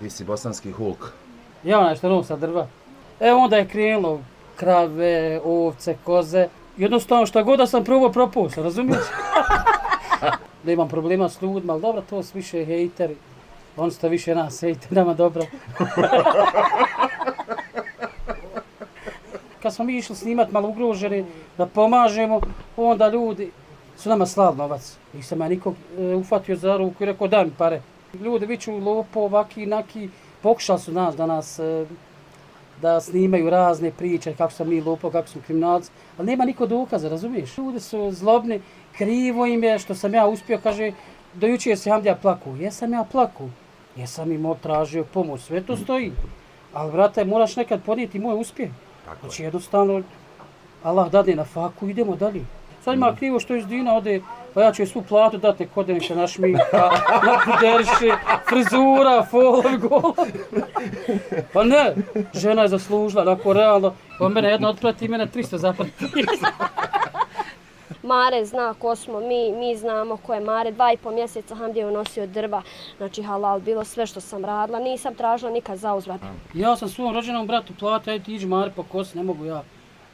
Ti si bosanski hulk. Ja onaj što nosa drva. E onda je krenulo krave, ovce, koze. Jednostavno šta god da sam probao propao sam, razumiješ? da imam problema s ljudima, ali dobro, to su više hejteri. Oni ste više nas hejterama, dobro. Kad smo mi išli snimat malo ugroženi, da pomažemo, onda ljudi su nama slav novac. I sam ja nikog e, ufatio za ruku i rekao daj mi pare. Ljudi viću lopo, ovaki, naki, pokušali su nas da nas da snimaju razne priče kako sam mi lupo, kako smo kriminalci, ali nema niko dokaza, razumiješ? Ljudi su zlobni, krivo im je što sam ja uspio, kaže, do juče se Hamdija plaku. Jesam ja plaku, jesam im tražio pomoć, sve to stoji. Ali, brate, moraš nekad podnijeti moj uspjeh. Znači, jednostavno, Allah dade na faku, idemo dalje. Sad ima krivo što iz Dina ode, pa ja ću svu platu dati nek ode na šminka, na puderše, frizura, folov, gola. Pa ne, žena je zaslužila, onako realno, on mene jedno otprati, mene 300 zaprati. Mare zna ko smo mi, mi znamo ko je Mare. Dva i po mjeseca Hamdi je unosio drva, znači halal, bilo sve što sam radila. Nisam tražila nikad za uzvrat. Ja sam svom rođenom bratu plata, ajde ti iđi Mare po kosi, ne mogu ja.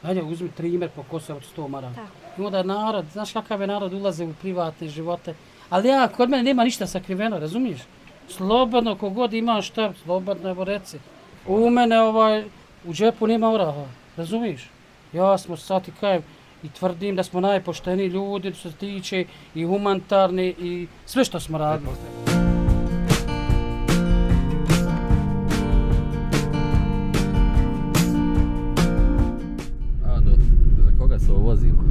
Ajde, uzmi trimer po kosi od 100 mara. I onda narod, znaš kakav je narod ulaze u privatne živote. Ali ja, kod mene nema ništa sakriveno, razumiješ? Slobodno, kogod ima šta, slobodno, evo reci. U mene, ovaj, u džepu nema oraha, razumiješ? Ja smo sad i kajem, i tvrdim da smo najpošteniji ljudi što se tiče i humanitarni i sve što smo radili. Se uvozimo?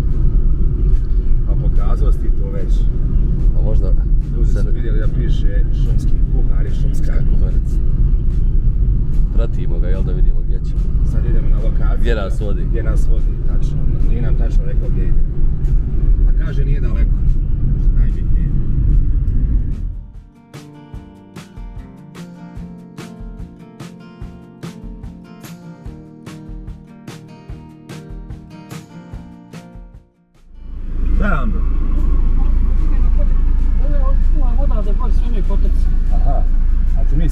Pa pokazao si to već. Pa možda... Ljudi su vidjeli da piše šumski kuhar i šumska kuharica. Pratimo ga, jel da vidimo gdje ćemo? Sad idemo na lokaciju. Gdje nas vodi? Gdje nas vodi, tačno. Nije nam tačno rekao gdje ide. Pa kaže nije daleko.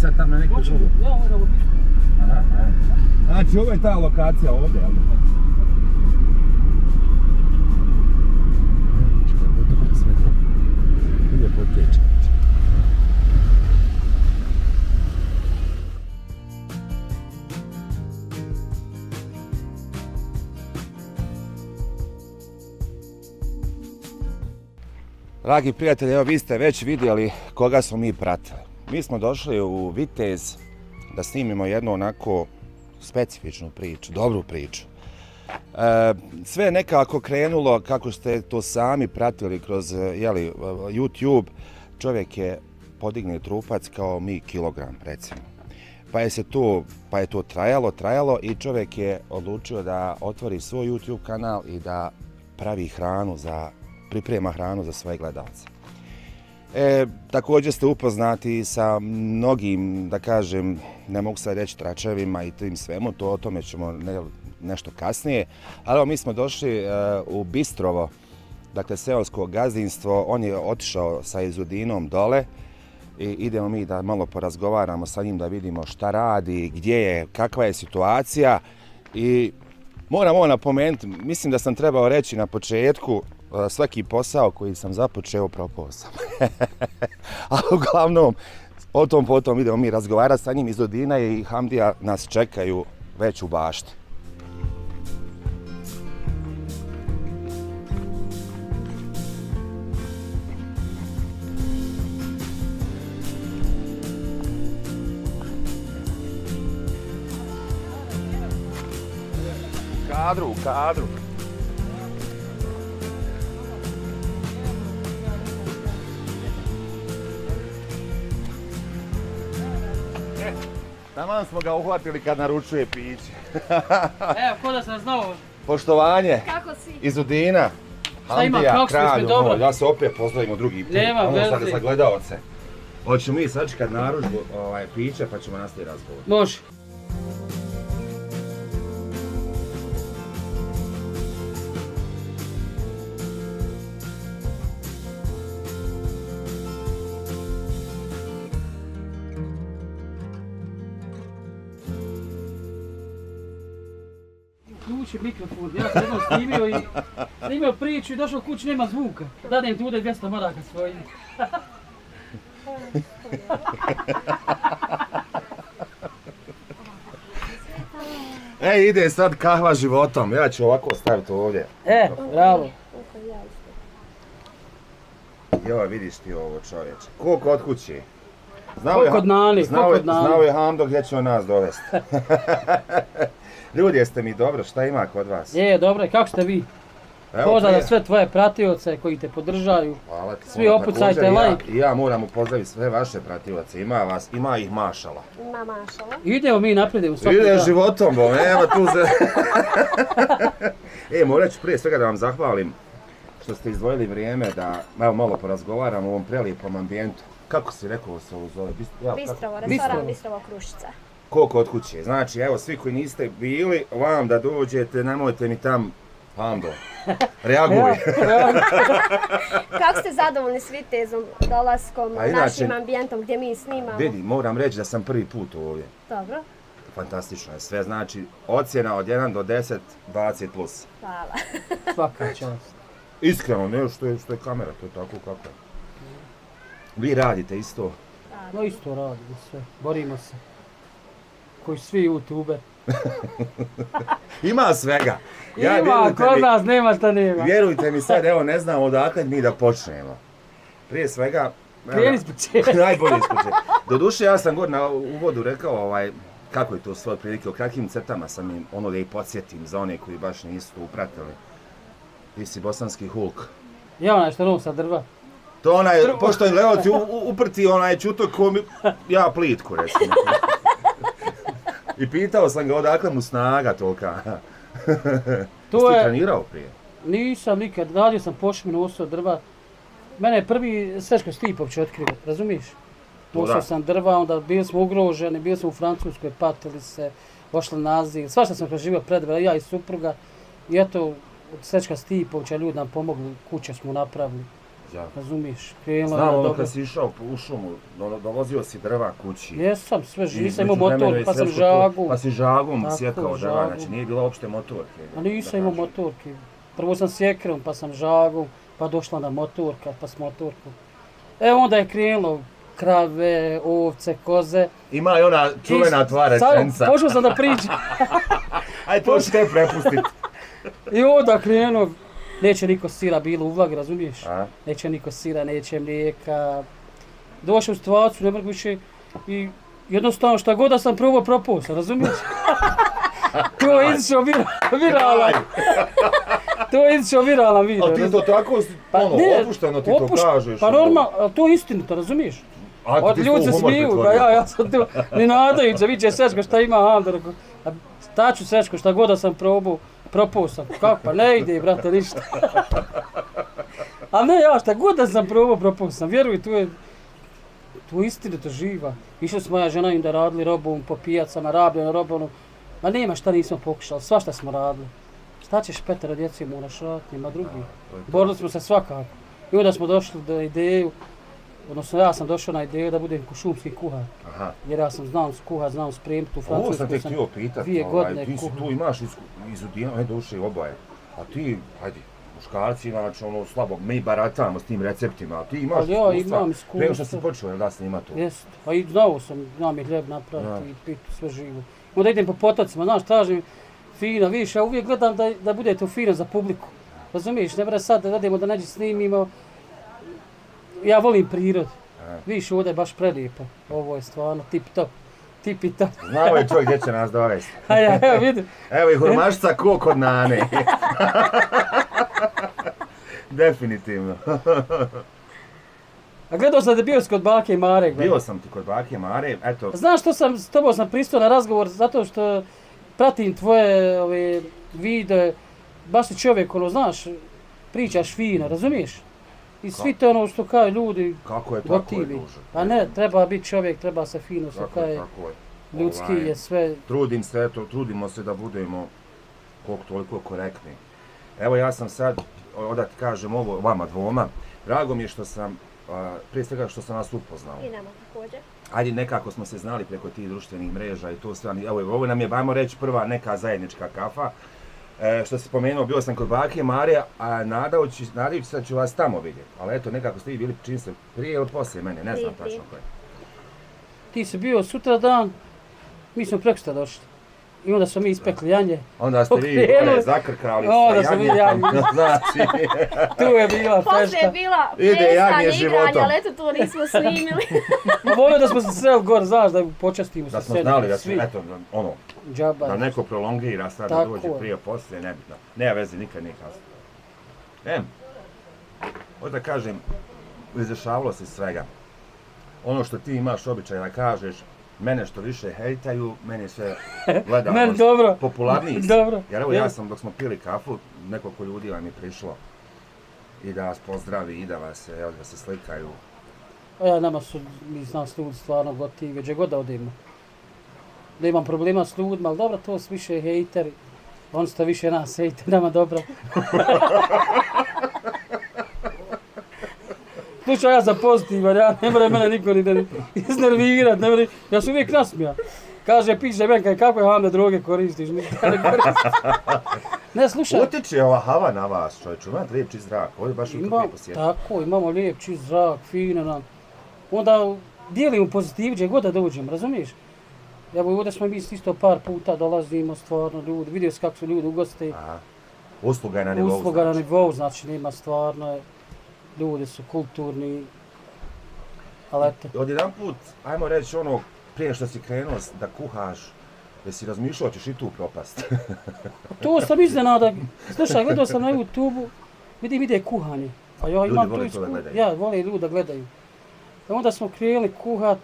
Sad tam na neku ja ovo Aha, aha. Znači, ovo je ta lokacija ovdje, jel? Ide potječe. Dragi prijatelji, evo vi ste već vidjeli koga smo mi pratili. Mi smo došli u Vitez da snimimo jednu onako specifičnu priču, dobru priču. E, sve je nekako krenulo kako ste to sami pratili kroz e, jeli, e, YouTube. Čovjek je podigne trupac kao mi kilogram, recimo. Pa je se to, pa je to trajalo, trajalo i čovjek je odlučio da otvori svoj YouTube kanal i da pravi hranu za priprema hranu za svoje gledalce. E, također ste upoznati sa mnogim, da kažem, ne mogu sad reći tračevima i tim svemu, to o tome ćemo ne, nešto kasnije. Ali evo, mi smo došli e, u Bistrovo, dakle seosko gazdinstvo, on je otišao sa Izudinom dole i idemo mi da malo porazgovaramo sa njim da vidimo šta radi, gdje je, kakva je situacija i moram ovo napomenuti, mislim da sam trebao reći na početku, svaki posao koji sam započeo propao sam. A uglavnom, o tom potom idemo mi razgovarati sa njim iz Odina i Hamdija nas čekaju već u bašti. kadru, u kadru. Taman smo ga uhvatili kad naručuje piće. Evo, ko da sam znao. Poštovanje. Kako si? Iz Udina. Šta ima, kako smo dobro? Ja se opet pozdravimo drugi put. Nema Ovo sad za gledalce. Hoćemo mi sačekat naručbu ovaj, piće pa ćemo nastaviti razgovor. Može. Kući mikrofon. Ja sam jednom snimio i snimio priču i došao kući, nema zvuka. Danem tu 200 maraka svojim. E, ide sad kahva životom. Ja ću ovako staviti ovdje. E, bravo. Joj, vidiš ti ovo čovječe. Ko kod kući? Znao je- kod Nani, znao kod Nani. Znao je Hamdo gdje će on nas dovesti. Ljudi, jeste mi dobro, šta ima kod vas? Je, dobro, kako ste vi? Evo, Pozdrav za sve tvoje pratioce koji te podržaju. Hvala ti Svi opucajte ja- like. I ja moram upozdraviti sve vaše pratilace. Ima vas, ima ih mašala. Ima mašala. Idemo mi naprijed u svaku Ide dan. životom, bo, nema tu se... e, morat ću prije svega da vam zahvalim što ste izdvojili vrijeme da evo, malo porazgovaramo u ovom prelijepom ambijentu. Kako si rekao se ovo zove? Bist, ja, Bistrovo. restoran Bistrovo Krušica. Koliko od kuće. Znači, evo, svi koji niste bili, vam da dođete, nemojte mi tam Pando, reaguj. Kako ste zadovoljni s vitezom, dolaskom, A inače- našim ambijentom gdje mi snimamo? Vidi, moram reći da sam prvi put ovdje. Dobro, Fantastično je sve, znači ocjena od 1 do 10, 20 plus. hvala. Svaka čast. Iskreno, ne što je, što je kamera, to je tako kako je. Vi radite isto. No isto radimo sve, borimo se. Koji svi youtuber. Ima svega. Ima, vjerujte kod mi- nas nema šta nema. Vjerujte mi sad, evo ne znam odakle mi da počnemo. Prije svega... Kreni s početka. Najbolje iskuće. Doduše, ja sam god na uvodu rekao ovaj, kako je to sve otprilike, o kakvim crtama sam im, ono da ih podsjetim za one koji baš nisu upratili. Ti si bosanski hulk. Ja onaj što sa drva. To onaj, pošto je Leo ti u, u, uprti onaj čutok ko mi, ja plitku recimo. I pitao sam ga odakle mu snaga tolika. To je, trenirao prije? nisam nikad, radio sam pošminu nosio drva. Mene je prvi Seško Stipović otkrio, razumiješ? To Nosio da. sam drva, onda bili smo ugroženi, bili smo u Francuskoj, patili se, ošli na azil. Svašta sam preživio predvela, ja i supruga. I eto, od Sečka Stipovića ljudi nam pomogli, kuće smo napravili, Ja. razumiješ? Je Znam ono kad si išao u šumu, do, dovozio si drva kući. Jesam, sve živ, I nisam imao motor, pa sam žagu. Pa si žagom Tako, sjekao drva, žagom. znači nije bilo uopšte motorke. A nisam imao motorke. Prvo sam sjekrom, pa sam žagom, pa došla na motorka, pa s motorkom. E onda je krenulo krave, ovce, koze. Ima i ona čuvena tva rečenca. Počeo sam da pričam. Aj to ću te prepustit. I onda krenuo, neće niko sira bilo u vlagi, razumiješ? A? Neće niko sira, neće mlijeka. Došao u situaciju, ne mogu više i jednostavno šta god da sam probao propao sam, razumiješ? to je izišao vira, viralan. to je izišao viralan video. Ali ti to tako, ono, opušteno ti to opušt- kažeš. Pa ono. normalno, ali to je istinito, razumiješ? A, Od ljudi se smiju, pa ja, ja sam tu, ni nadajuć, za viće Sečko šta ima a ću Sečko, šta god da sam probao, propao sam, kako, pa ne ide, brate, ništa. Ali ne, ja, šta god da sam probao, propao sam, vjeruj, tu je, tu je istinito živa. Išli smo ja žena im da radili robom po pijacama, rabljeno robom, ma nema šta nismo pokušali, svašta smo radili. Šta ćeš petero djeci moraš raditi, nema drugi. Borili smo se svakako. I onda smo došli do ideju, odnosno ja sam došao na ideju da budem šumski kuhar. Aha. Jer ja sam znao kuhar, znao spremiti u Ovo Francuskoj. sam te htio pitat, dvije ovaj, godine ti si tu imaš isku, izudijeno, ne duše i oboje. A ti, hajde, muškarci, znači ono slabo, mi baratamo s tim receptima, a ti imaš Ali ja iskustva. imam iskustva. Prego što si počeo, jel da snima to? Jest, pa i znao sam, znam je hljeb napraviti Ja. i pitu sve živo. Onda idem po potocima, znaš, tražim fino, vidiš, ja uvijek gledam da, da bude to fino za publiku. Razumiješ, ne mora sad da odemo da neđe snimimo. Ja volim prirodu. Vidiš, ovdje je baš prelijepo. Ovo je stvarno tip top. Tip i top. Znao je čovjek gdje će nas dovesti. A ja, evo vidim. Evo i hurmašca ko kod nane. Definitivno. A gledao sam da bio kod bake i Mare. gledaj. Bio sam ti kod bake Mare, eto, Znaš što sam, s tobom sam pristao na razgovor zato što pratim tvoje ove, videe, baš si čovjek, ono, znaš, pričaš fino, razumiješ? I svi to ono što kao ljudi kako je tako je gotivi. duže. Pa ne, treba biti čovjek, treba se fino, što Tako je, kao je, tako je. ljudski Ovaj, je sve. Trudim se, eto, trudimo se da budemo koliko toliko korektni. Evo ja sam sad, odat kažem ovo vama dvoma, drago mi je što sam, a, prije svega što sam vas upoznao. I nama također. Ajde, nekako smo se znali preko tih društvenih mreža i to sve, ali evo, ovo nam je, bajmo reći, prva neka zajednička kafa. E, što si spomenuo, bio sam kod bake Marija, a nadajući, nadajući se da ću vas tamo vidjeti. Ali eto, nekako ste vi bili čini se prije ili poslije mene, ne znam Prije, tačno koje. Ti si bio sutra dan, mi smo prekšta došli. I onda smo mi ispekli janje. Onda ste vi gore zakrkali Onda sa smo mi jagnjetom. jagnje. znači, Tu je bila Poslije fešta. je bila igranje, životom. ali eto to nismo snimili. Volio da smo se sreli gore, znaš, da počastimo da se smo sedmi, znali da svi. eto, ono, Džaba. da neko prolongira sad da dođe je. prije poslije, nebitno. Nema veze, nikad nije kasno. Em, hoću da kažem, izdešavalo se svega. Ono što ti imaš običaj da kažeš, mene što više hejtaju, meni sve gledamo. Meni dobro. Popularniji. Dobro. Jer evo ja sam, dok smo pili kafu, nekoliko ljudi vam je prišlo i da vas pozdravi i da vas, evo, da se slikaju. A ja, nama su, mi znam, ljudi stvarno gotivi, gdje god da odemo. Da imam problema s ljudima, ali dobro, to su više hejteri. Oni su to više nas hejteri, nama dobro. Slušaj, ja sam pozitivan, ja ne mora mene niko ni da iznervirat, ne mora, ja sam uvijek nasmija. Kaže, piše men, kaj, kako je hamle droge koristiš, ne koristim. Ne, slušaj, Utiče ova hava na vas, čovječu, imate lijep čist zrak, ovdje baš Ima, ima, tako, imamo lijep, čist zrak, fino nam. Onda dijelimo pozitiv gdje god da dođemo, razumiješ? Evo ovdje smo mi isto par puta dolazimo, stvarno ljudi, vidio si kako su ljudi ugoste, A, usluga je na nivou, usluga na znači. nivou, znači nema stvarno, ljudi su kulturni, ali eto, Odjedan put, ajmo reći ono, prije što si krenuo da kuhaš, jesi razmišljao ćeš i tu propast. to sam iznenada, slušaj, gledao sam na YouTube-u, vidim ide kuhanje, pa ja imam vole tu isku... Ja, vole ljudi da gledaju. I onda smo krenuli kuhat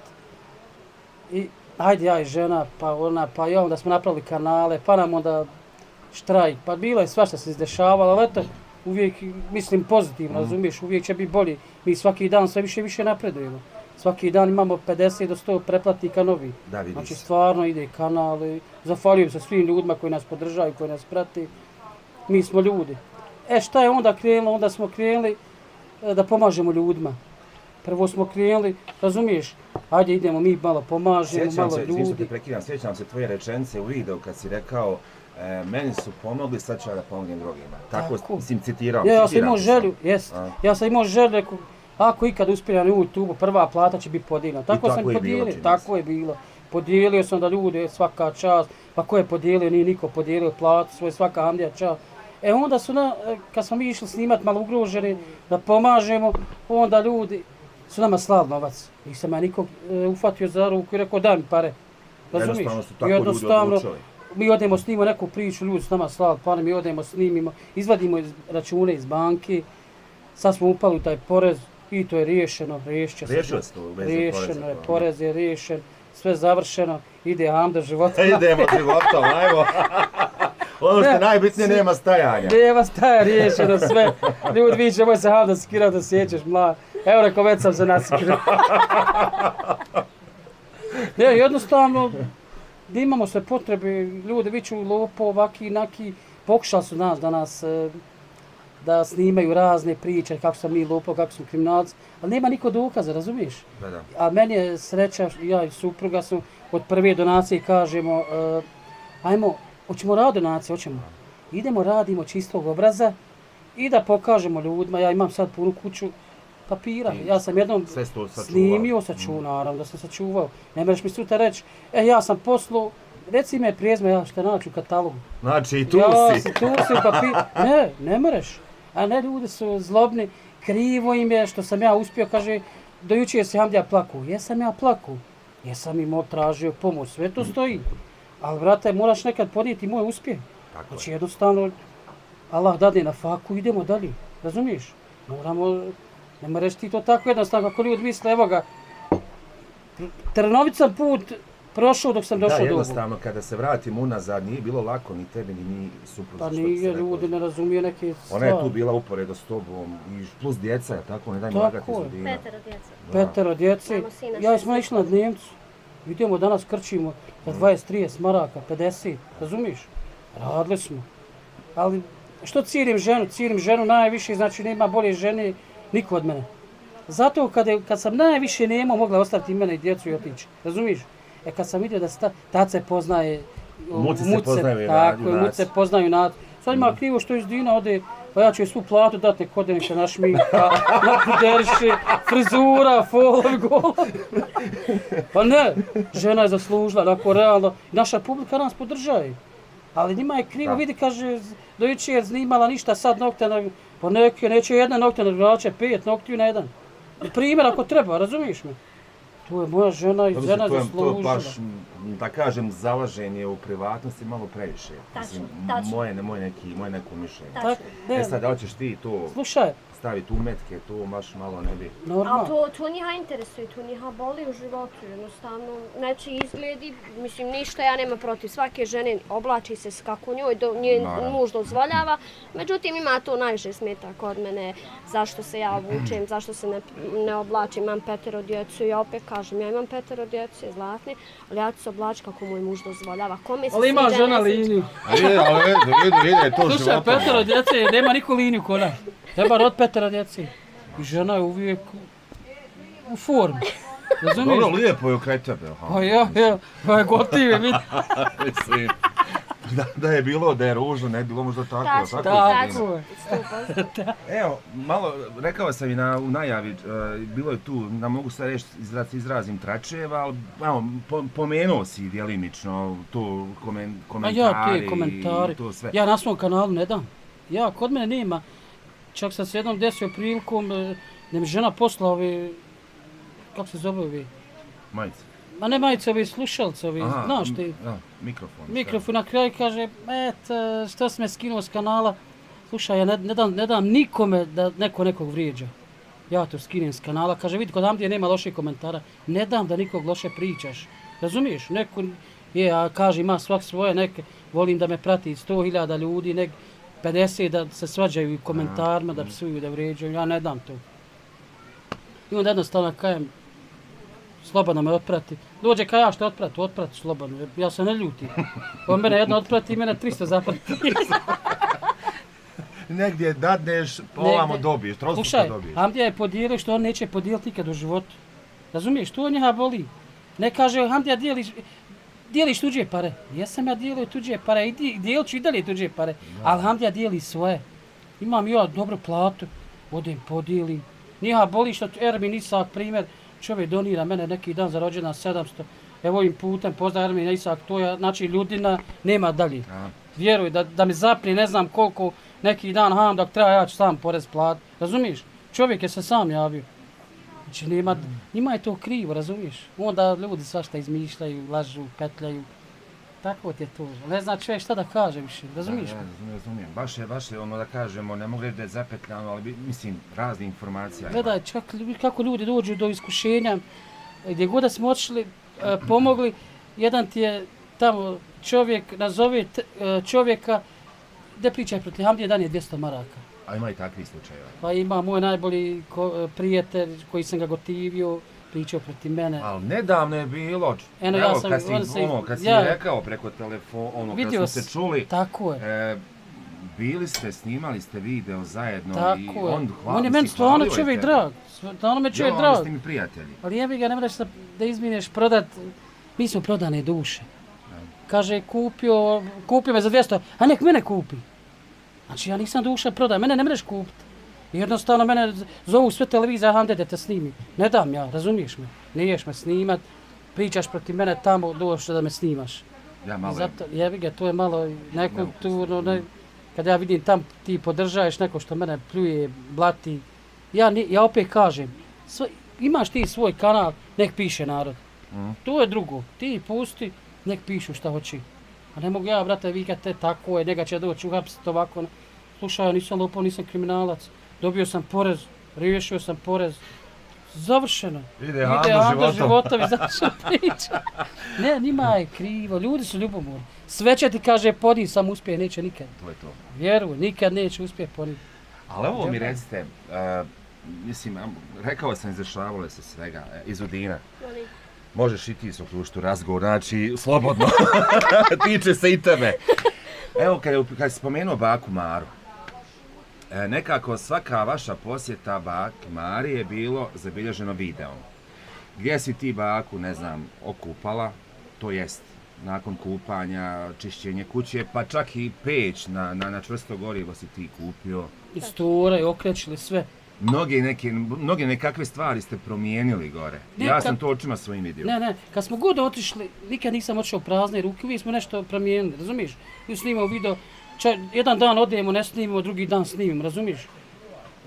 i ajde ja i žena, pa ona, pa ja, onda smo napravili kanale, pa nam onda štrajk, pa bilo je svašta se izdešavalo, ali eto, uvijek, mislim, pozitivno, Mhm. razumiješ, uvijek će biti bolji. Mi svaki dan sve više i više napredujemo. Svaki dan imamo 50 do 100 pretplatnika novi. da vidi Znači, stvarno ide kanal zahvaljujem se svim ljudima koji nas podržaju, koji nas prati. Mi smo ljudi. E, šta je onda krenulo? Onda smo krenuli e, da pomažemo ljudima. Prvo smo krenuli, razumiješ, ajde idemo mi malo pomažemo, Sjećam malo se, izvim što ljudi. te prekidam, sjećam se tvoje rečenice u videu kad si rekao e, meni su pomogli, sad ću ja da pomognem drugima. Tako, Tako. mislim, citirao. Ja, ja sam imao želju, jest, A. ja sam imao želju, rekao, ako ikad uspijem na YouTube, prva plata će biti podijeljena. Tako, tako sam podijelio, se. tako je bilo. Podijelio sam da ljude svaka čast, pa ko je podijelio, nije niko podijelio platu svoj, svaka hamdija čast. E onda su, na, e, kad smo mi išli snimat malo ugroženi, da pomažemo, onda ljudi su nama slali novac. Nisam ja nikog e, uhvatio za ruku i rekao daj mi pare. Razumiješ? Jednostavno su tako ljudi odlučili. mi odemo snimamo neku priču, ljudi su nama slali pare, mi odemo snimimo, izvadimo iz račune iz banke, sad smo upali u taj porez i to je riješeno, riješit će se. Riješilo se to u vezi Riješeno poreza, je, to, porez je riješen, sve završeno, ide hamda života. Idemo životom, ajmo. ono što Ne, najbitnije, nema stajanja. Nema staja riješeno sve. Ljudi viće, moj se hamda skirao da sjećeš mlad. Evo rekao, već sam se nasikirao. ne, jednostavno, da imamo sve potrebe, ljudi viću lopo, ovaki, naki, pokušali su nas da nas e, da snimaju razne priče, kako sam mi lopo, kako smo kriminalci, ali nema niko dokaza, razumiješ? Da, da. A meni je sreća, ja i supruga smo od prve donacije kažemo, uh, ajmo, hoćemo raditi donacije, hoćemo. Idemo, radimo čistog obraza i da pokažemo ljudima, ja imam sad punu kuću papira. Ja sam jednom sve si to sačuvao. snimio, sačuvao, naravno da sam sačuvao. Ne možeš mi sutra reći, e, ja sam poslu, reci me prijezme, ja šta naći u katalogu. Znači, i tu ja, si. si. tu si papir. Ne, ne moreš. A ne, ljudi su zlobni, krivo im je što sam ja uspio, kaže, do jučer si Hamdija plaku. Jesam ja plaku. Jesam im tražio pomoć, sve to stoji. Ali, brate, moraš nekad podnijeti moj uspjeh. Tako Znači, je. jednostavno, Allah dade na faku, idemo dalje. Razumiješ? Moramo, ne moraš ti to tako jednostavno, kako ljudi misle, evo ga, trnovican put prošao dok sam Da, došao do ovog. jednostavno, kada se vratim unazad, nije bilo lako ni tebi, ni ni supruzi. Pa nije, ljudi ne razumije neke stvari. Ona je tu bila uporedo s tobom, i plus djeca, je tako, ne daj mi lagati je. zudina. Petero djeca. Petero djece. Sina Ja smo išli na dnevnicu. Idemo danas krčimo za 20-30 maraka, 50, razumiješ? Radili smo. Ali što cijelim ženu? Cijelim ženu najviše, znači nema bolje žene niko od mene. Zato kad, je, kad sam najviše nemao, mogla ostaviti mene i djecu i otići. Razumiješ? E kad sam vidio da se ta, tace poznaje, Muci se poznaju tako, je, junaci. muce poznaju nad. Sad ima krivo što iz Dina ode, pa ja ću svu platu dati nek ode neka našminka, napuderše, frizura, folovi, golovi. Pa ne, žena je zaslužila, onako realno, naša publika nas podržaje. Ali njima je krivo, Da. vidi, kaže, do juče je snimala ništa, sad nokte na... Pa neke, neće jedna nokte na drugače, pet noktiju na jedan. Primjer ako treba, razumiješ me? Tu je moja žena i žena to, je, to zaslužila. baš, da kažem, zalaženje u privatnosti malo previše. Tačno, tačno. Moje, ne, moje, neki, moje neko mišljenje. Tačno. E sad, da li ćeš ti to slušaj, staviti umetke, to baš malo ne bi... normalno. A to, to njiha interesuje, to njiha boli u životu, jednostavno, neći izgledi, mislim, ništa ja nema protiv svake žene, oblači se kako njoj do, nje Naravno. muž dozvoljava, međutim ima to najviše smeta kod mene, zašto se ja obučem, zašto se ne, ne oblačim, imam petero djecu, ja opet kažem, ja imam petero djece, zlatni, ali ja ću se oblačiti kako moj muž dozvoljava, kome se Ali ima žena ne sviđa. liniju. A vidi, ali vidi, vidi, vidi, je to Slušaj, životom. petero djece, nema niko liniju ko nas. Treba rod petero djece. I žena je uvijek u formi. Razumiješ? Dobro, lijepo je kraj tebe. aha. Pa ja, ja, pa je gotive, vidi. Mislim, da, da je bilo da je ružno, ne bi bilo možda tako. Tačno, tako tako je. Tačno, Evo, malo, rekao sam i na, u najavi, e, bilo je tu, da mogu sad reći, izraz, izrazim tračeva, ali evo, po, pomenuo si djelimično to komen, A komentari ja, te komentari. i to sve. Ja na svom kanalu ne dam. Ja, kod mene nema. Čak sam se jednom desio prilikom, e, da mi žena posla ovi, kako se zove ovi, Majice. ma ne majice, ovi slušalce, ovi, Aha, znaš ti, Da, mikrofon. mikrofon na kraju kaže, et, e, što si me skinuo s kanala, slušaj, ja ne, ne, dam, ne dam nikome da neko nekog vrijeđa. Ja to skinem s kanala, kaže, vidi, kod Amdije nema loših komentara, ne dam da nikog loše pričaš. Razumiješ? Neko je, a kaže, ima svak svoje, neke, volim da me prati 100.000 ljudi, nek 50 da se svađaju i komentarima, da psuju, da vrijeđaju, ja ne dam to. I onda jednostavno kajem, slobodno me otprati. Dođe kaj ja što otprati, otprati slobodno, ja se ne ljutim. On mene jedno otprati i mene 300 zaprati. Negdje dadneš, pa ovamo dobiješ, trostruko Slušaj, dobiješ. Hamdija je podijelio što on neće podijeliti nikad u životu. Razumiješ, to njega boli. Ne kaže, Hamdija dijeliš, dijeliš tuđe pare. Jesam ja dijelio tuđe pare i di- dijelit ću i dalje tuđe pare. Ali Hamdija dijeli svoje. Imam ja dobru platu, odem podijelim. Njiha boli što Ermin Isak, primjer, čovjek donira mene neki dan za rođena 700. Evo ovim putem, pozdrav Ermin Isak, to je, znači, ljudina nema dalje. A, Vjeruj, da, da mi zapni ne znam koliko neki dan ham dok treba ja ću sam porez plat. Razumiješ? Čovjek je se sam javio. Znači nema, njima je to krivo, razumiješ? Onda ljudi svašta izmišljaju, lažu, petljaju. Tako ti je to. Ne zna čovjek šta da kaže više, razumiješ? Da, ja, razumijem, razumijem. Baš je, baš je ono da kažemo, ne mogu reći da je zapetljano, ali mislim, razne informacija. ima. Gledaj, čak kako ljudi dođu do iskušenja, gdje god da smo otišli, e, pomogli, jedan ti je tamo čovjek, nazove e, čovjeka, da pričaj protiv Hamdije, dan je 200 maraka. A ima i takvih slučajeva. Pa ima moj najbolji ko, e, prijatelj koji sam ga gotivio, pričao protiv mene. Ali nedavno je bilo, Eno, evo, ja sam- kad si, on se- ono, kad si ja- rekao preko telefona, ono, kad smo se čuli, Tako je. e, bili ste, snimali ste video zajedno i Tako je. on hvala, On je meni stvarno čovjek tebe. drag. Stvarno me čovjek Jo, drag. vi ste mi prijatelji. Ali jebi ga, ne moraš da, da izmineš prodat, mi smo prodane duše. Kaže, kupio, kupio me za 200, a nek mene kupi. Znači, ja nisam duša prodaj, mene ne mreš kupiti. Jednostavno mene zovu sve televizije, Hamde da te snimi. Ne dam ja, razumiješ me? Niješ me snimat, pričaš protiv mene tamo, došli da me snimaš. Ja malo, Zato, jebi ga, to je malo nekulturno, ne, kad ja vidim tam ti podržaješ neko što mene pljuje, blati. Ja, ni, ja opet kažem, sve, imaš ti svoj kanal, nek piše narod. Mhm. To je drugo, ti pusti, nek pišu šta hoće. A ne mogu ja, brate, vikat te tako je, njega će doći uhapsiti ovako. Slušaj, ja nisam lupao, nisam kriminalac. Dobio sam porez, riješio sam porez. Završeno. Ide Hando životom. životovi, znaš što priča. Ne, njima je krivo, ljudi su ljubomorni. Sve će ti kaže podi, sam uspije, neće nikad. to je to. Vjeruj, nikad neće uspije podi. Ali ovo mi Dobro. recite, uh, mislim, rekao sam izrešavalo se svega, e, iz Udina. Oni- Možeš i ti se uključiti u razgovor, znači, slobodno. Tiče se i tebe. Evo, kad, je- kad si spomenuo baku Maru, e, nekako svaka vaša posjeta baki Mari je bilo zabilježeno videom. Gdje si ti baku, ne znam, okupala, to jest nakon kupanja, čišćenje kuće, pa čak i peć na, na, na čvrsto gorivo si ti kupio. I stora i okrećili sve. Mnoge, neke, mnoge nekakve stvari ste promijenili gore. Ne, ja kad- sam to očima svojim vidio. Ne, ne, kad smo god otišli, nikad nisam otišao prazne ruke, uvijek smo nešto promijenili, razumiješ? I snimao video, ča, jedan dan odemo, ne snimamo, drugi dan snimamo, razumiješ?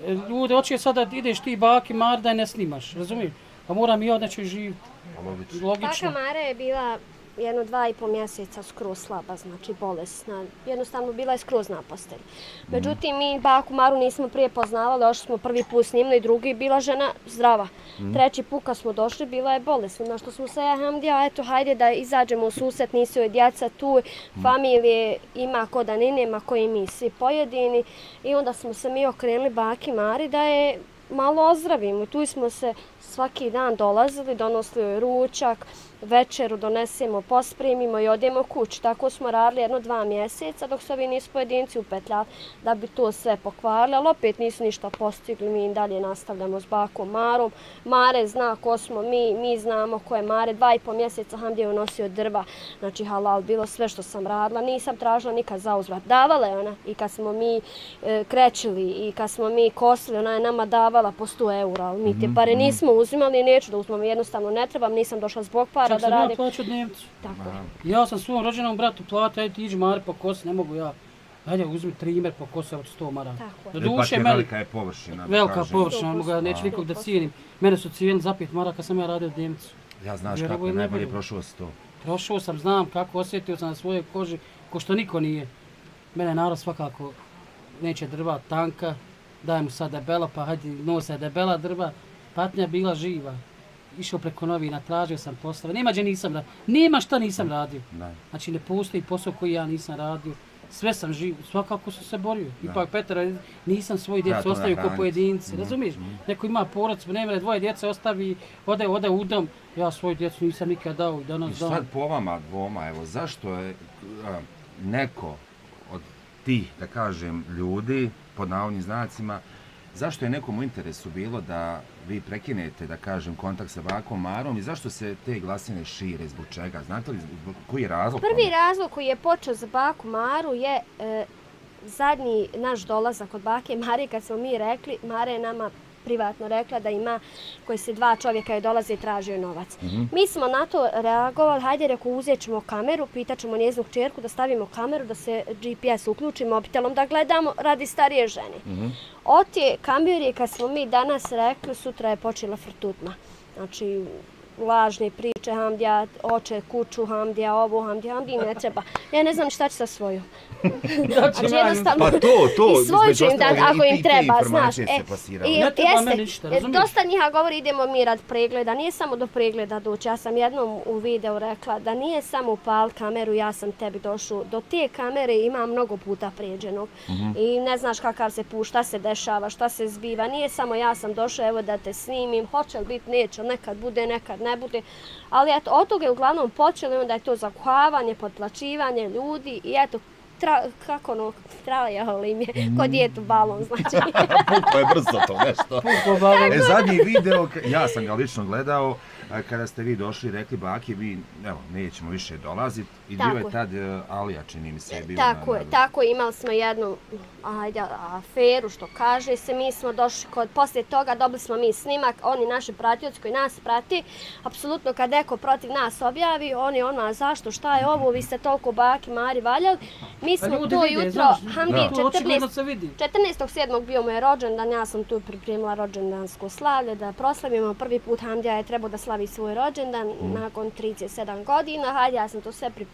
E, Ljude, hoće sada da ideš ti baki, Marda i ne snimaš, razumiješ? Pa moram i ja neću živjeti, Baka logično. Mara je bila jedno dva i po mjeseca skroz slaba, znači bolesna. Jednostavno bila je skroz na postelji. Međutim, mi baku Maru nismo prije poznavali, došli smo prvi put snimili, drugi bila žena zdrava. Treći put kad smo došli, bila je bolesna. Na što smo se ja hamdija, eto, hajde da izađemo u susret, nisu joj djeca tu, familije, ima ko da ni nema, ko i mi, svi pojedini. I onda smo se mi okrenuli baki Mari da je malo ozdravimo. Tu smo se svaki dan dolazili, donosili joj ručak, večeru donesemo, pospremimo i odemo kući. Tako smo radili jedno dva mjeseca dok se ovi nisu pojedinci upetljali da bi to sve pokvarili, ali opet nisu ništa postigli, mi i dalje nastavljamo s bakom Marom. Mare zna ko smo mi, mi znamo ko je Mare. Dva i po mjeseca Hamdi je unosio drva, znači halal, bilo sve što sam radila. Nisam tražila nikad za uzvrat. Davala je ona i kad smo mi e, krećili i kad smo mi kosili, ona je nama davala po 100 eura, ali mi te pare nismo uzimali neću da uzmem, jednostavno ne trebam, nisam došla zbog para Čak da sam ja radim. plaćao dnevnicu. Tako je. Ja sam svom rođenom bratu platio, ajde ti iđi Mare po kosi, ne mogu ja. Ajde, uzmi trimer po kosi od 100 maraka. Tako je. Do duše, meni, velika je površina. velika kažem. površina, ne mogu ja, neću nikog da cijenim. Mene su cijenili za 5 maraka, sam ja radio dnevnicu. Ja znaš Vjerovo kako je najbolje prošao s to. Prošao sam, znam kako osjetio sam na svojoj koži, ko što niko nije. Mene narod svakako neće drva tanka, daj mu sad debela, pa hajde nose debela drva. Patnja bila živa. Išao preko novina, tražio sam poslove. Nema gdje nisam radio. Nema šta nisam radio. Znači ne postoji posao koji ja nisam radio. Sve sam živ, svakako sam se borio. Ipak Petra, nisam Treba djecu ostavio kao pojedinci, razumiješ? Neko ima porac, ne mre dvoje djece ostavi, ode, ode u dom. Ja svoju djecu nisam nikad dao i I danas dao. sad po vama dvoma, evo, zašto je a, neko tih, da kažem, ljudi, pod navodnim znacima, zašto je nekom u interesu bilo da vi prekinete, da kažem, kontakt sa bakom Marom i zašto se te glasine šire, zbog čega? Znate li zbog koji je razlog? Prvi razlog koji je počeo za baku Maru je e, zadnji naš dolazak od bake Mare kad smo mi rekli, Mara je nama privatno rekla da ima koji se dva čovjeka je dolaze i tražio novac. Mi smo na to reagovali, hajde reko uzet ćemo kameru, pitat ćemo njeznu čerku da stavimo kameru, da se GPS uključi mobitelom, da gledamo radi starije žene. Od te kamere kad smo mi danas rekli, sutra je počela frtutma. Znači, lažne priče, Hamdija oče kuću, Hamdija ovo, Hamdija, Hamdiji ne treba. Ja ne znam šta će sa svojom. Znači jednostavno, Pa to, to, i im dati ostalog, ako i im treba, znaš. E, se plasiraju. Ne treba jeste, meni ništa, e, razumiješ? dosta njiha govori idemo mi rad pregleda, nije samo do pregleda doći. Ja sam jednom u videu rekla da nije samo upal kameru, ja sam tebi došao. Do te kamere ima mnogo puta pređenog i ne znaš kakav se pušta, šta se dešava, šta se zbiva. Nije samo ja sam došao evo da te snimim, hoće li biti, neće, nekad bude, nekad ne bude. Ali eto, od toga je uglavnom počelo i onda je to zakuhavanje, potplaćivanje ljudi i eto, tra, kako ono, trajalo im je, kod djetu balon, znači. Puklo je brzo to nešto. E, zadnji video, ja sam ga lično gledao, kada ste vi došli rekli baki, vi, evo, nećemo više dolaziti. I bio Tako je je. tad e, Alija, čini mi se, je bio Tako na, je, na, tako je, imali smo jednu ajde, aferu, što kaže se, mi smo došli kod, poslije toga dobili smo mi snimak, oni naši pratioci koji nas prati, apsolutno kad neko protiv nas objavi, oni ono, zašto, šta je ovo, vi ste toliko baki, mari valjali, mi smo Pa ljudi to vide, jutro, znaš, Hamdi Da. To očigledno 14, se vidi. 14.7. bio mu je rođendan, ja sam tu pripremila rođendansko slavlje da proslavimo. Prvi put Hamdija je trebao da slavi svoj rođendan nakon 37 godina. Hajde, ja sam to sve pripremila,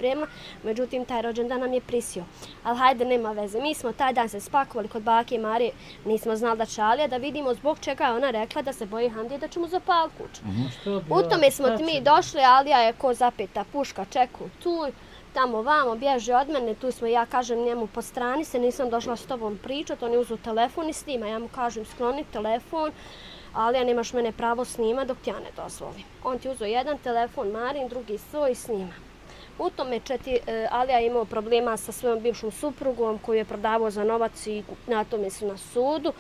međutim taj rođendan nam je prisio. Ali hajde, nema veze. Mi smo taj dan se spakovali kod bake i Marije, nismo znali da će Alija, da vidimo zbog čega je ona rekla da se boji Hamdije da će mu zapaliti kuću. Što bi U ja- tome smo mi došli, Alija je ko zapeta puška, čeku tu, tamo vamo, bježi od mene, tu smo, ja kažem njemu po strani se, nisam došla s tobom pričat, on je uzeo telefon i snima, ja mu kažem skloni telefon, Alija nemaš mene pravo snima dok ti ja ne dozvolim. On ti uzeo jedan telefon, Marin, drugi svoj i snima. U tome četi, e, Alija je imao problema sa svojom bivšom suprugom koju je prodavao za novac i na tome su na sudu.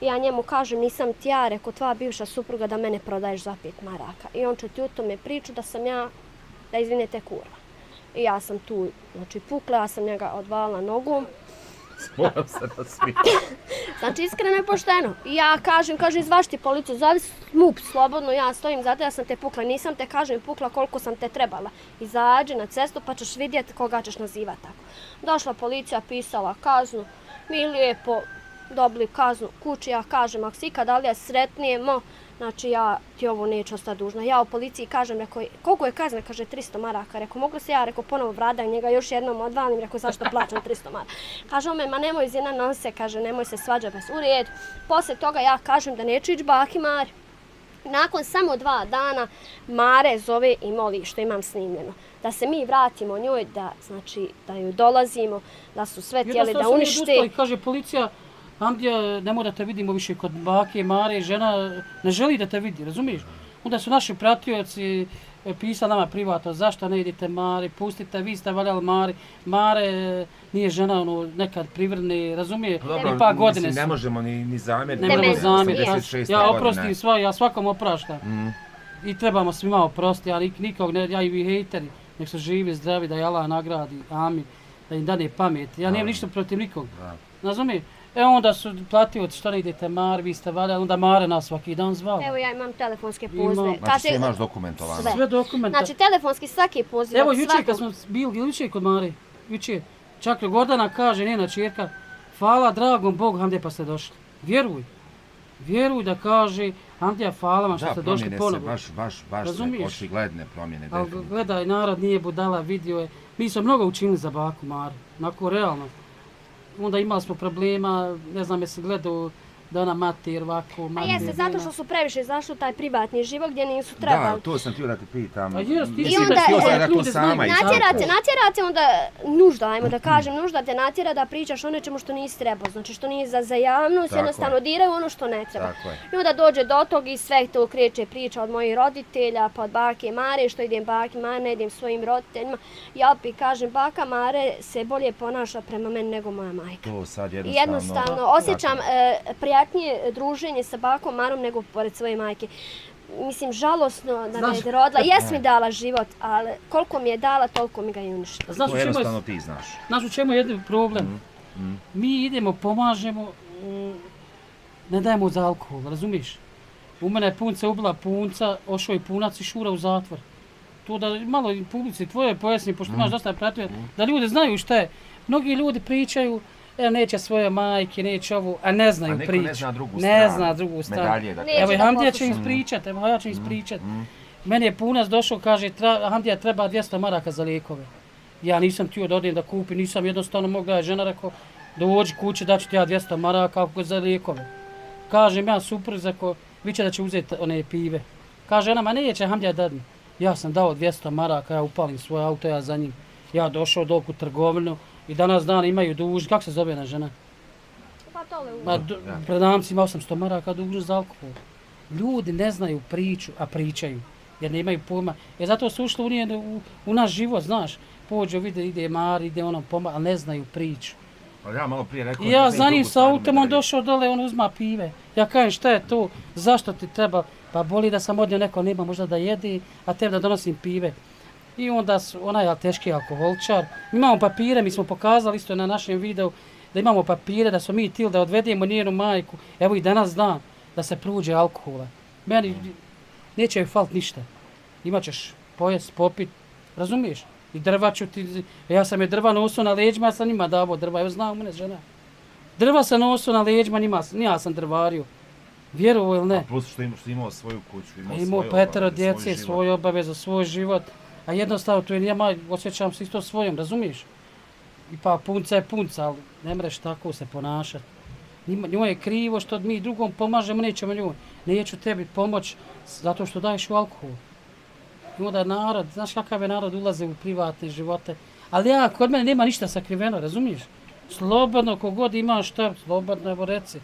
Ja njemu kažem, nisam ti ja, rekao, tvoja bivša supruga da mene prodaješ za pet maraka. I on Četi u tome priču da sam ja, da izvinete, kurva. I ja sam tu, znači pukla, ja sam njega odvala nogom. Moram se da. Znači iskreno je pošteno. Ja kažem, kaže izvaš ti policiju, zove MUP, slobodno, ja stojim zato ja sam te pukla. Nisam te, kažem, pukla koliko sam te trebala. Izađi na cestu pa ćeš vidjeti koga ćeš nazivati tako. Došla policija, pisala kaznu. Mi lijepo dobili kaznu kući, ja kažem, ako si ikad ali je sretnijemo, znači ja ti ovo neću ostati dužna. Ja u policiji kažem, reko, koliko je kazna? Kaže 300 maraka. Rekao, mogu se ja, reko, ponovo vradam njega još jednom odvalim, rekao, zašto plaćam 300 maraka? Kaže on me, ma nemoj iz jedna nonse, kaže, nemoj se svađati bez u red. Posle toga ja kažem da neću ići baki Mari. Nakon samo dva dana Mare zove i moli što imam snimljeno. Da se mi vratimo njoj, da, znači, da joj dolazimo, da su sve tijeli da unište. I kaže policija, Hamdija, ne mora da te vidimo više kod bake, Mare, žena ne želi da te vidi, razumiješ? Onda su naši pratioci e, pisali nama privatno, zašto ne idete Mari, pustite, vi ste valjali Mari, Mare e, nije žena ono, nekad privrne, razumije, Dobro, i pa godine mislim, su. ne možemo ni, ni zamjeriti. Ne možemo zamjeriti. zamjeriti. Ja oprostim sva, ja svakom opraštam. Mm. I trebamo svima oprosti, ali nikog ne, ja i vi hejteri, nek su živi, zdravi, da je Allah nagradi, amin, da im dane pamet. Ja nemam ništa protiv nikog, razumije? E onda su platioci, što ne idete Mar, vi ste valjali, onda Mare nas svaki dan zvali. Evo ja imam telefonske Imam. pozive. Znači sve imaš dokumentovano. Sve. Sve dokumenta. Znači telefonski svaki poziv. Evo jučer svakog- kad smo bili, jučer kod Mare, jučer, čak Gordana kaže, njena čerka, hvala dragom Bogu, Hamde pa ste došli. Vjeruj. Vjeruj da kaže, Hamdija, hvala vam što Da, ste došli promjene se, ponovo. baš, baš, baš se Razumiješ? očigledne promjene. Ali gledaj, narod nije budala, vidio je. Mi smo mnogo učinili za baku Maru, onako realno. Onda imali smo problema, ne znam jesi gledao da ona mater ovako, A mater. jeste, zato što su previše zašli u taj privatni život gdje nisu Da, trebali. to sam htio da te pitam. A jes, ti e, da to sama znaju. isto. Natjera te, natjera te onda nužda, ajmo da kažem, nužda te natjera da pričaš o nečemu što nisi trebao. Znači što nije za, za javnost, Tako jednostavno je. diraju ono što ne treba. Tako je. I onda dođe do tog i sve to kreće priča od mojih roditelja, pa od bake i Mare, što idem baki Mare, ne idem svojim roditeljima. Ja opet kažem, baka Mare se bolje ponaša prema meni nego moja majka. To sad I jednostavno... jednostavno osjećam e, prijatnije druženje sa bakom Marom nego pored svoje majke. Mislim, žalosno da me Znaš- je rodila. Jes mi dala život, ali koliko mi je dala, toliko mi ga i uništila. Znaš u To čemu je jednostavno ti znaš. Znaš u čemu je jedan problem? Mi idemo, pomažemo, mm, ne dajemo za alkohol, razumiješ? U mene je punca ubila punca, ošao je punac i šura u zatvor. To da malo publici tvoje pojasni, pošto imaš dosta pratio, da ljudi znaju šta je. Mnogi ljudi pričaju, e, neće svoje majke, neće ovo, a ne znaju A neko priču. ne zna drugu Ne stranu. zna drugu stranu. Medalje, da Evo da Hamdija će posluša. ispričat, evo ja ću ispričat. Meni je punac došao, kaže, tra, Hamdija treba 200 maraka za lijekove. Ja nisam htio da odem da kupim, nisam jednostavno mogla, je žena rekao, dođi kući, daću ti ja 200 maraka za lijekove. Kažem ja supruzi, ako vi će da će uzeti one pive. Kaže ona, ma neće Hamdija dadni. Ja sam dao 200 maraka, ja upalim svoje auto, ja za njim. Ja došao dok u trgovinu i danas dan imaju duž, kako se zove na žena? Pa tole u... Ma, d- prodavnici ima 800 maraka dužu za alkohol. Ljudi ne znaju priču, a pričaju. Jer nemaju pojma. Jer zato su ušli u, nije, u, u naš život, znaš. Pođe, vide, ide Mari, ide ono poma, ali ne znaju priču. Pa ja malo prije rekao... Ja da za njim sa autom, on došao dole, on uzma pive. Ja kažem, šta je to? Zašto ti treba? Pa boli da sam odnio neko nema možda da jedi, a tebi da donosim pive. I onda su, onaj teški alkoholčar. Imamo papire, mi smo pokazali isto na našem videu da imamo papire, da smo mi tili da odvedemo njenu majku. Evo i danas dan da se pruđe alkohola. Meni neće joj falt ništa. Imaćeš pojest, popit, razumiješ? I drva ću ti, ja sam je drva nosio na leđima, ja sam njima davo drva, evo znam mene žena. Drva sam nosio na leđima, njima, ja sam drvario. Vjeruju ili ne? A plus što imao, što imao svoju kuću, imao, Imao svoje petero obaveze, djece, svoj svoje obaveze, svoj život. A jednostavno to je njema, osjećam se isto svojom, razumiješ? I pa punca je punca, ali ne mreš tako se ponašati. Njima, njoj je krivo što mi drugom pomažemo, nećemo njoj. Neću tebi pomoć zato što daješ u alkohol. I onda narod, znaš kakav je narod ulaze u privatne živote. Ali ja, kod mene nema ništa sakriveno, razumiješ? Slobodno, kogod ima šta, slobodno, evo reci,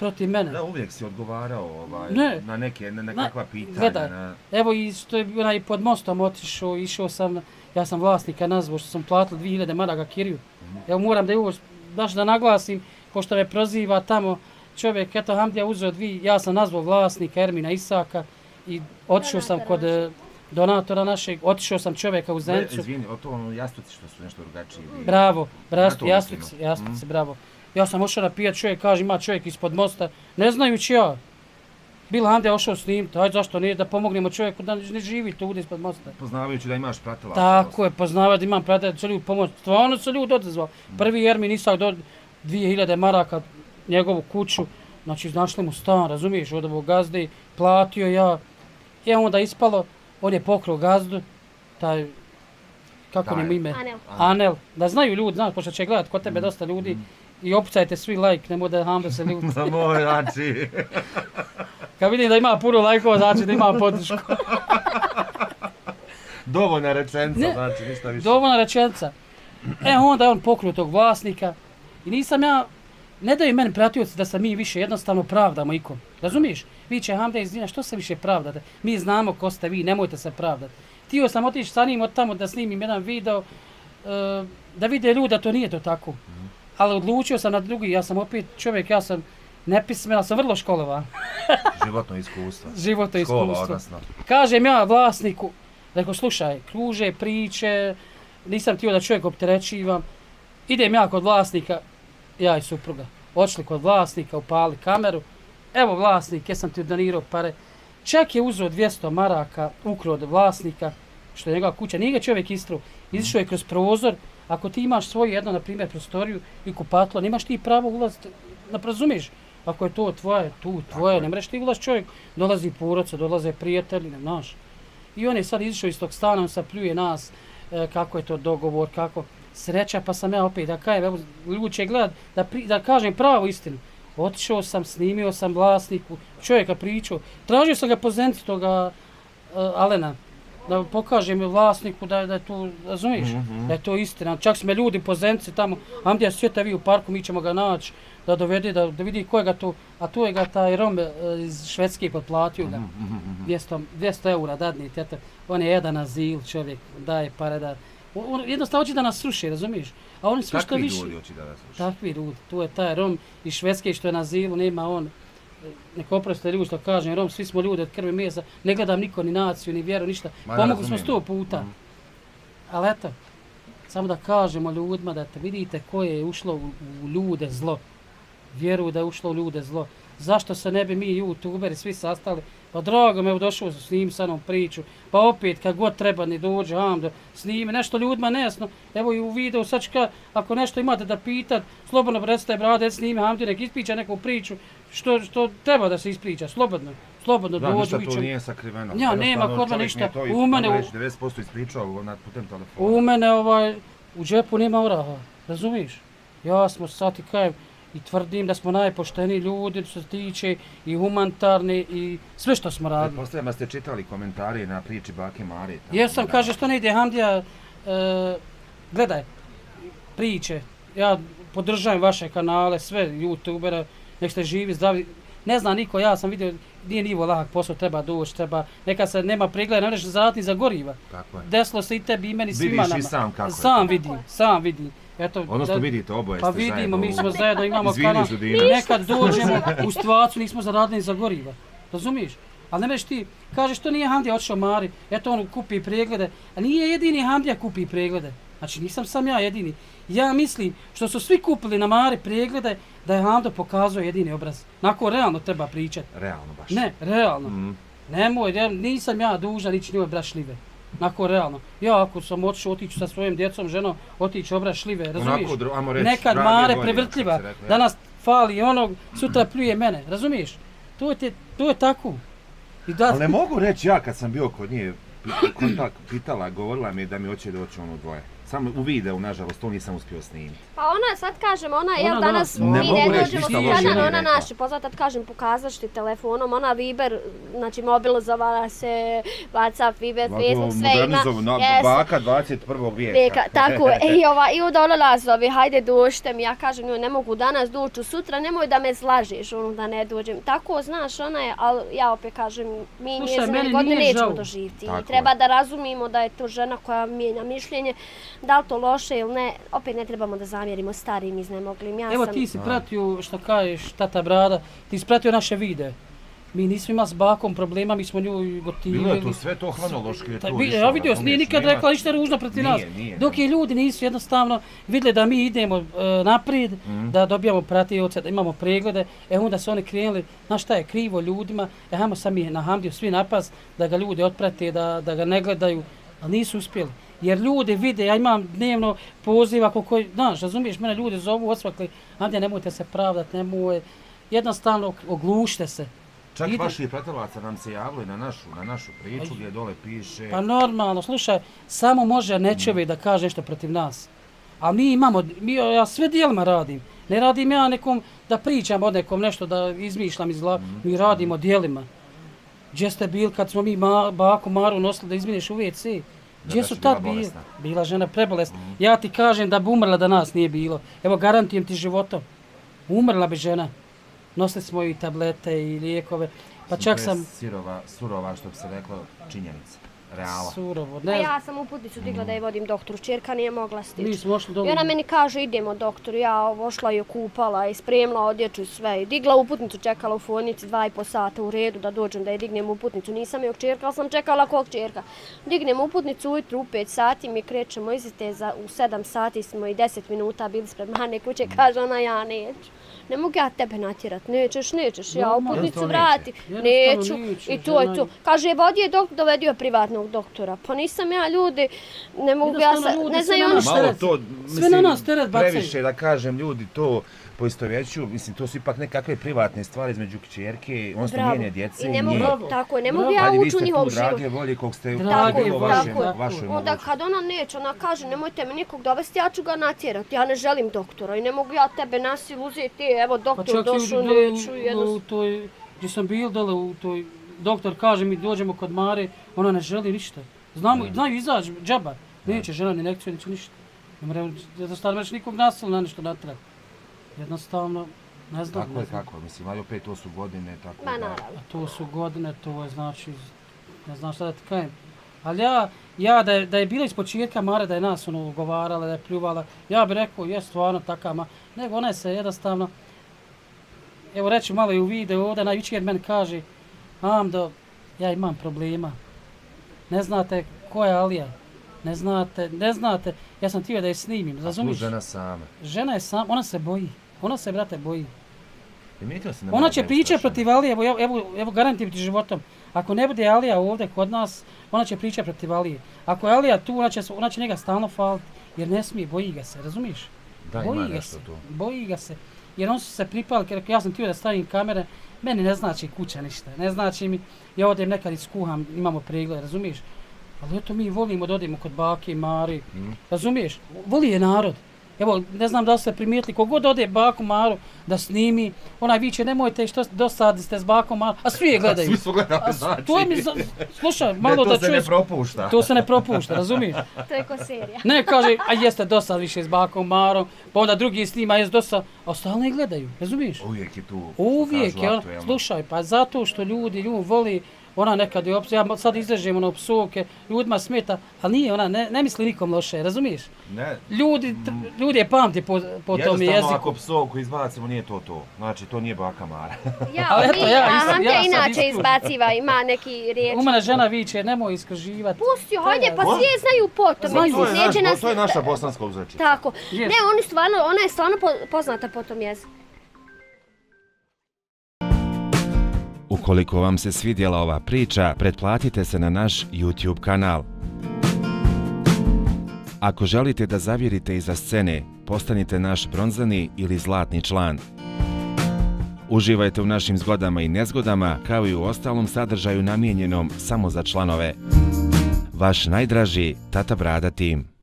protiv mene. Da, uvijek si odgovarao ovaj, Ne. na neke, na Na- nekakva pitanja. Gledaj, Na... evo i što je onaj pod mostom otišao, išao sam, ja sam vlasnika nazvao što sam platio 2000 maraka kiriju. Evo moram da je ovo, baš da naglasim, pošto me proziva tamo čovjek, eto Hamdija uzeo dvi, ja sam nazvao vlasnika Ermina Isaka i otišao sam kod, eh, donatora našeg, otišao sam čovjeka u Zencu. Izvini, o to ono jastuci što su nešto drugačiji. Bravo, Na brast, to jastuci, jastuci, bravo. Ja sam ošao na pijat čovjek, kaže ima čovjek ispod mosta, ne znajući ja. Bil Hande ošao s njim, aj zašto nije da pomognemo čovjeku da ne živi tu ovdje ispod mosta. Poznavajući da imaš pratila. Tako je, poznava da imam pratitelj, će ljudi pomoć. Stvarno se ljudi odazvao. Prvi Jermin Isak do 2000 maraka njegovu kuću, znači našli mu stan, razumiješ, od ovog gazde, platio ja. I onda ispalo, on je pokro gazdu, taj, kako njemu ime? Anel. Anel. Da znaju ljudi, znaš, pošto će gledat kod tebe dosta ljudi. I opucajte svi like, nemoj da hambe se ljudi. Za moj, znači. Kad vidim da ima puno lajkova, znači da ima podršku. Dovoljna rečenca, Ne. znači ništa više. Dovoljna rečenica. E, onda je on pokrio tog vlasnika. I nisam ja, ne daju meni pratioci da se mi više jednostavno pravdamo ikom. Razumiješ? Vi će Hamda izvina, što se više pravdate? Mi znamo ko ste vi, nemojte se pravdati. Tio sam otići sa njim od tamo da snimim jedan video, e, da vide ljudi da to nije to tako. Ali odlučio sam na drugi, ja sam opet čovjek, ja sam nepismen, ali sam vrlo školovan. Životno iskustvo. Životno Škola, iskustvo. odnosno. Kažem ja vlasniku, rekao, slušaj, kruže, priče, nisam htio da čovjek opterećivam. Idem ja kod vlasnika, ja i supruga. Odšli kod vlasnika, upali kameru. Evo vlasnik, ja sam ti donirao pare. Čak je uzeo 200 maraka, ukro od vlasnika, što je njegova kuća. Nije ga čovjek istru. Izišao je kroz prozor. Ako ti imaš svoju jednu, na primjer, prostoriju i kupatlo, nemaš ti pravo ulaziti, razumiješ? Ako je to tvoje, tu tvoje, ne mreš ti ulaz čovjek, dolazi poroca, dolaze prijatelji, ne znaš. I on je sad izišao iz tog stana, on sad pljuje nas, e, kako je to dogovor, kako sreća, pa sam ja opet da kajem, evo, ljudi će gledat, da, pri, da kažem pravu istinu. Otišao sam, snimio sam vlasniku, čovjeka pričao, tražio sam ga po zenci toga uh, Alena, da pokažem vlasniku da, da je to, razumiješ, mm -hmm. da je to istina. Čak su me ljudi po zenci tamo, Amdija sjeta vi u parku, mi ćemo ga naći, da dovede, da, da vidi ko je ga tu, a tu je ga taj Rom e, iz Švedske potplatio ga. 200, 200 eura dadni tete. On je jedan azil čovjek, daje pare da... On, on jednostavno hoće da nas sruši, razumiješ? A oni sve što Takvi više... ljudi hoći da vas slušaju. Takvi ljudi. Tu je taj Rom iz Švedske što je na azilu, nema on... Neko oproste ljudi što kažem, Rom, svi smo ljudi od krvi mesa, ne gledam niko ni naciju, ni vjeru, ništa. Ma Pomogli smo sto puta. Mhm. Ali eto, samo da kažemo ljudima da te vidite ko je ušlo u, u ljude zlo. Vjeruju da je ušlo u ljude zlo. Zašto se ne bi mi youtuberi svi sastali? Pa drago me, došao sam s njim sa mnom priču. Pa opet kad god treba ni dođe, am da snime, nešto ljudima nejasno. Evo i u videu sad ću ka, ako nešto imate da pitat, slobodno predstaje brade, snime, am ti nek ispriča neku priču što, što treba da se ispriča, slobodno. Slobodno Da, dođu, ništa vi tu nije sakriveno. Ja, nema kod mene ništa. to U mene Reći, 90% ispričao na putem telefona. U mene ovaj, u džepu nema oraha, razumiješ? Ja smo sad ti kajem i tvrdim da smo najpošteniji ljudi što se tiče i humanitarni i sve što smo radili. Pretpostavljam da ste čitali komentare na priči Bake Mare. Jesam, da- kaže što ne ide Hamdija, e, gledaj, priče, ja podržavam vaše kanale, sve youtubere, nek ste živi, zdravi, ne zna niko, ja sam vidio, nije nivo lahak posao, treba doći, treba, neka se nema pregleda, ne možeš zaraditi za goriva. Tako je. Desilo se i tebi i meni svima Vidiš i nama. sam kako je Sam to. vidim, sam vidim. Eto, Odnosno da- vidite, oboje Pa ste vidimo, zajedno mi u- smo zajedno, imamo kanal. Nekad dođemo u situaciju, nismo zaradili za goriva. Razumiješ? Ali ne mreš ti, kažeš to nije Hamdija otišao Mari, eto on kupi preglede. A nije jedini Hamdija kupi preglede. Znači nisam sam ja jedini. Ja mislim što su svi kupili na Mari preglede da je Hamdo pokazao jedini obraz. Nako realno treba pričati. Realno baš. Ne, realno. Mm. Nemoj, ja, nisam ja dužan ići njoj brat šljive. Nako realno. Ja ako sam otišao, otiću sa svojim djecom, ženom, otići obrat šljive, razumiješ? Onako, dru- reći, Nekad mare prevrtljiva, reklo, ja. danas fali onog, sutra pljuje mene, razumiješ? To je, te, to je tako. I da, Ali ne mogu reći ja kad sam bio kod nje, kontakt pitala, govorila mi je da mi hoće doći ono dvoje. Samo u videu, nažalost, to nisam uspio snimiti. Pa ona sad kažem, ona, Ona jel danas danas- mi Ne ne dođemo nije ona rekla. naše pozvat, tad kažem pokazat ću ti telefonom, ona Viber, znači mobilizovala se, Whatsapp, Viber, Facebook, sve ima. Na, Jes. baka 21. vijeka. Veka, tako je. I, ova, I onda ona nazovi, hajde dođite mi, ja kažem ne mogu danas doći, sutra nemoj da me slažeš, ono da ne dođem. Tako, znaš, ona je, ali ja opet kažem, mi Slušaj, njezine godine nećemo doživiti. Tako I treba je. da razumimo da je to žena koja mijenja mišljenje, da li to loše ili ne, opet ne trebamo da zamjerimo starim iznemoglim. Ja evo sam... ti si pratio što kažeš, tata brada, ti si pratio naše videe. Mi nismo imali s bakom problema, mi smo nju gotivili. Bilo je tu sve to hronološki. je Ta, bi, ja vidio, nije nikad nema- rekla ništa ružno protiv nas. Nije, nije, Dok je ljudi nisu jednostavno vidjeli da mi idemo e, naprijed, Mhm. da dobijamo pratioce, da imamo preglede, e onda su oni krenuli, znaš šta je krivo ljudima, e hajmo sam ih na Hamdiju svi napast, da ga ljudi otprate, da, da ga ne gledaju, ali nisu uspjeli. Jer ljudi vide, ja imam dnevno poziva koliko, znaš, razumiješ, mene ljudi zovu, osvakli, Andija, nemojte se pravdat, nemoj, jednostavno oglušte se. Čak Ide- vaši pratilaca nam se javili na našu, na našu priču gdje dole piše... Pa normalno, slušaj, samo može nečovjek da kaže nešto protiv nas. A mi imamo, mi, ja sve dijelima radim. Ne radim ja nekom da pričam o nekom nešto, da izmišljam iz glava. Mi radimo dijelima. Gdje ste bili kad smo mi ma, baku Maru nosili da izminiš u WC? Gdje su tad bila bili? bolesna. Bila žena prebolesna. Ja ti kažem da bi umrla da nas nije bilo. Evo garantujem ti životom. Umrla bi žena. Nosili smo i tablete i lijekove. Pa čak sam Sirova, surova, što bi se reklo, činjenica. Reala. surovo. A Ne, znam, ja sam uputnicu digla da je vodim doktoru, čerka nije mogla mi stići. smo ošli I dole. ona meni kaže idemo doktoru, ja ošla i okupala i spremila odjeću i sve. I digla uputnicu, čekala u fonici dva i po sata u redu da dođem da je dignem uputnicu. Nisam je čerka, ali sam čekala kog čerka. Dignem uputnicu ujutru u 5 sati, mi krećemo iz Iteza, u 7 sati smo i 10 minuta bili spred mane kuće, kaže ona ja neću. Ne mogu ja tebe natjerat, nećeš, nećeš, ja uputnicu Jednostavno vrati, neću. I to je to. je- Kaže, vodi je dok, dovedio privatnog doktora. Pa nisam ja ljudi, ne mogu ja ne znaju nas šta. Malo to, Sve na nas teret bacaju. Previše da kažem ljudi to poistovjeću, mislim to su ipak nekakve privatne stvari između kćerke, odnosno Bravo. njene djece I ne mogu, tako je, ne mogu ja ući u ste njihov tu život. drage volje kog ste Drage Tako je, u volje, vašem, tako je. vašoj Onda kad ona neće, ona kaže nemojte me nikog dovesti, ja ću ga natjerati. Ja ne želim doktora i ne mogu ja tebe nasil uzeti, evo Pa doktor čak došao, neću, u toj, gdje sam bil dole u toj, doktor kaže mi dođemo kod Mare, ona ne želi ništa. Znamo, znaju izaći džaba. Neće žena ni lekciju, neće ništa. Ne mre, jednostavno već nikog nasila na nešto natrag. Jednostavno, ne znam. Tako ne je znam. kako, mislim, ali opet to su godine, tako Ma da... naravno. A to su godine, to je znači, ne znam šta da ti kajem. Ali ja, ja da je, da je bila iz početka Mare, da je nas ono ugovarala, da je pljuvala, ja bih rekao, je stvarno taka ma... Nego ona je se jednostavno, evo reći malo i u videu ovdje, na jučer meni kaže, Amdo, ja imam problema. Ne znate ko je Alija. Ne znate, ne znate, ja sam htio da je snimim, Tu razumiješ? žena sama. Žena je sam, ona se boji. Ona se, brate, boji. Primijetio sam da Ona će pričati protiv Alije, evo, evo, evo garantijem ti životom. Ako ne bude Alija ovdje kod nas, ona će pričati protiv Alije. Ako je Alija tu, ona će, ona će njega stalno faliti, jer ne smije, boji ga se, razumiješ? Da, ima boji ga nešto se, tu. boji ga se. Jer on su se pripali, jer ja sam htio da stavim kamere, meni ne znači kuća ništa, ne znači mi, ja odem nekad iskuham, imamo pregled, razumiješ? Ali eto mi volimo da odemo kod bake Mari, Mhm. razumiješ? Voli je narod. Evo, ne znam da ste primijetili, kogod ode baku Maru da snimi, onaj viče, nemojte što dosadni ste s bakom Maru, a svi je gledaju. Svi su gledali, A znači. to mi, za- slušaj, Ne, malo to da se ne čuješ, propušta. to se ne propušta, razumiješ? To je ko serija. Ne kaže, a jeste dosta više s bakom Marom, pa onda drugi snima, jes dosta, a stalno ih gledaju, razumiješ? Uvijek je tu, Uvijek kažu, je, slušaj, pa zato što ljudi, nju voli, ona nekad je opcija, ja sad izrežem ono psovke, ljudima smeta, ali nije, ona ne, ne misli nikom loše, razumiješ? Ne, Ljudi, tr- ljudi je pamti po, po tom jednostavno jeziku. ako psovku izbacimo, nije to to. Znači, to nije baka Mara. Ja, Ali eto, ja a isto- Hamdija ja sad inače izbaciva, ima neki riječ. U mene žena viče, nemoj iskrživati. Pusti, hajde, pa svi je znaju potom. Znaju. to, je naš, nas... to je naša bosanska uzrečica. Tako. Jest. Ne, oni stvarno, ona je stvarno po- poznata po tom jeziku. Ukoliko vam se svidjela ova priča, pretplatite se na naš YouTube kanal. Ako želite da zavirite iza scene, postanite naš bronzani ili zlatni član. Uživajte u našim zgodama i nezgodama, kao i u ostalom sadržaju namijenjenom samo za članove. Vaš najdraži Tata Brada Tim.